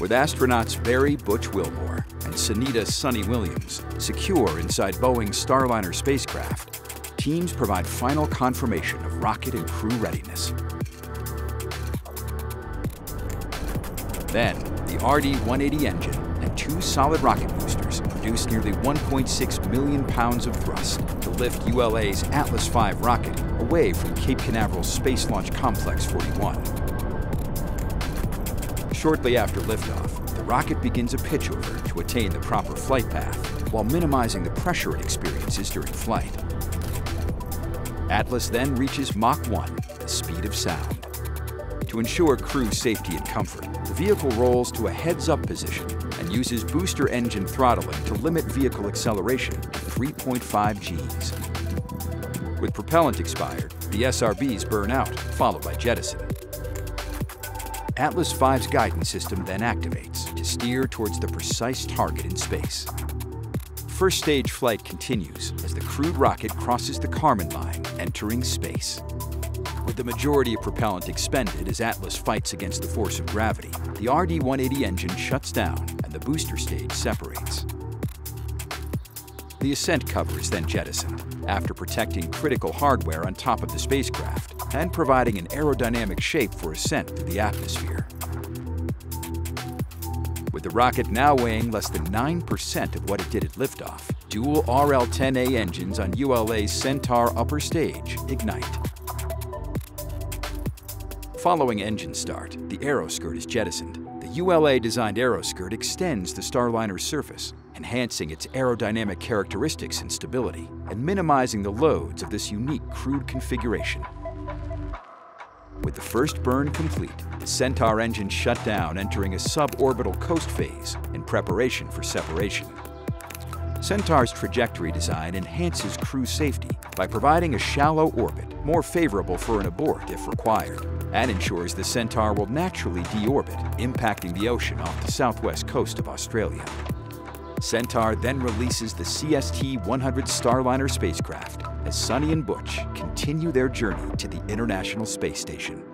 With astronauts Barry Butch Wilmore and Sunita Suni Williams secure inside Boeing's Starliner spacecraft, teams provide final confirmation of rocket and crew readiness. Then, the RD-180 engine and two solid rocket boosters produce nearly 1.6 million pounds of thrust to lift ULA's Atlas V rocket away from Cape Canaveral Space Launch Complex 41. Shortly after liftoff, the rocket begins a pitchover to attain the proper flight path while minimizing the pressure it experiences during flight. Atlas then reaches Mach 1, the speed of sound. To ensure crew safety and comfort, the vehicle rolls to a heads-up position and uses booster engine throttling to limit vehicle acceleration to 3.5 Gs. With propellant expired, the SRBs burn out, followed by jettison. Atlas V's guidance system then activates to steer towards the precise target in space. First stage flight continues as the crewed rocket crosses the Kármán line, entering space. With the majority of propellant expended as Atlas fights against the force of gravity, the RD-180 engine shuts down and the booster stage separates. The ascent cover is then jettisoned, after protecting critical hardware on top of the spacecraft and providing an aerodynamic shape for ascent through the atmosphere. With the rocket now weighing less than 9% of what it did at liftoff, dual RL-10A engines on ULA's Centaur upper stage ignite. Following engine start, the aeroskirt is jettisoned. ULA-designed aeroskirt extends the Starliner's surface, enhancing its aerodynamic characteristics and stability, and minimizing the loads of this unique crewed configuration. With the first burn complete, the Centaur engine shut down, entering a suborbital coast phase in preparation for separation. Centaur's trajectory design enhances crew safety by providing a shallow orbit more favorable for an abort if required, and ensures the Centaur will naturally deorbit, impacting the ocean off the southwest coast of Australia. Centaur then releases the CST-100 Starliner spacecraft as Suni and Butch continue their journey to the International Space Station.